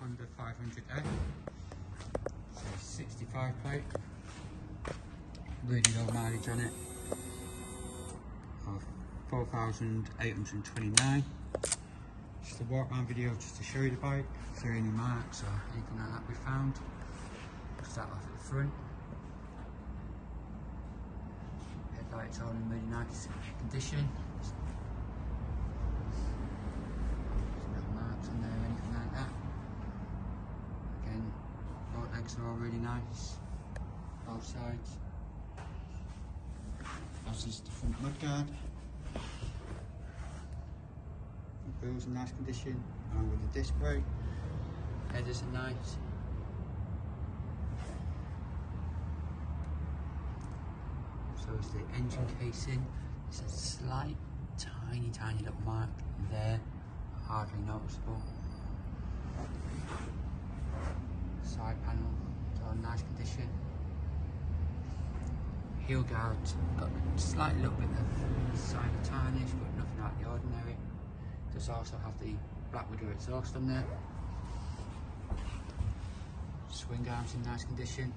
Honda 500A. So 65 plate. Really low mileage on it. Of 4,829. Just a walk around video just to show you the bike. If there are any marks or anything like that we found. Start off at the front. Headlights are in really nice condition. There's no marks on there or anything like that. Again, are all really nice. Both sides. As is the front mudguard. The wheels in nice condition, along with the disc brake. Headers are nice. So is the engine casing. It's a slight, tiny, tiny little mark there, hardly noticeable. Side panel, it's all in nice condition. Heel guard, got a slight little bit of sign of tarnish, but nothing out of the ordinary. Does also have the Black Widow exhaust on there. Swing arms in nice condition.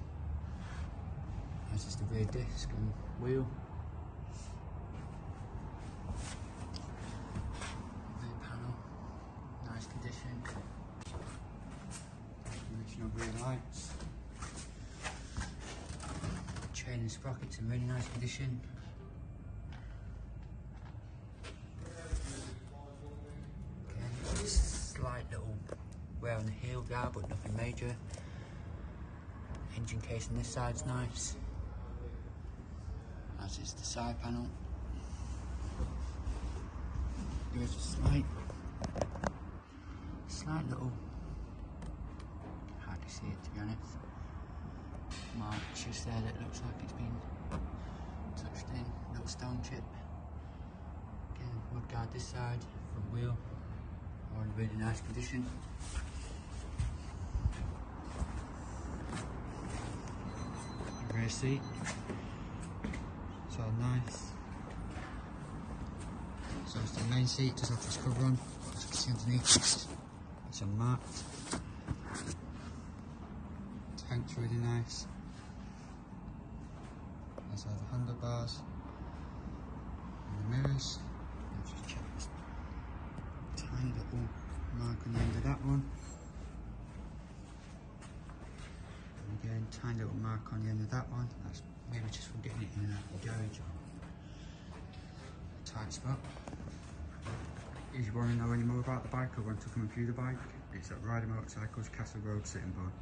That's just the rear disc and wheel. Rear panel, nice condition. Original rear lights. Chain and sprockets in really nice condition. Again, just slight little wear on the heel guard, but nothing major. Engine case on this side's nice as is the side panel. There's a slight, slight little, hard to see it to be honest, mark just there that looks like it's been touched in, little stone chip. Again, mudguard this side, front wheel, all in really nice condition. Rear seat. So nice. So it's the main seat, does have this cover on. As you can see underneath, it's, it's unmarked. Tank's really nice. Are the handlebars and the mirrors. Just check this tiny little mark on the end of that one. And again, tiny little mark on the end of that one. That's maybe just from getting it in and out of the garage. a Tight spot. If you want to know any more about the bike or want to come and view the bike, it's at Ryder Motorcycles, Castle Road, Sittingbourne.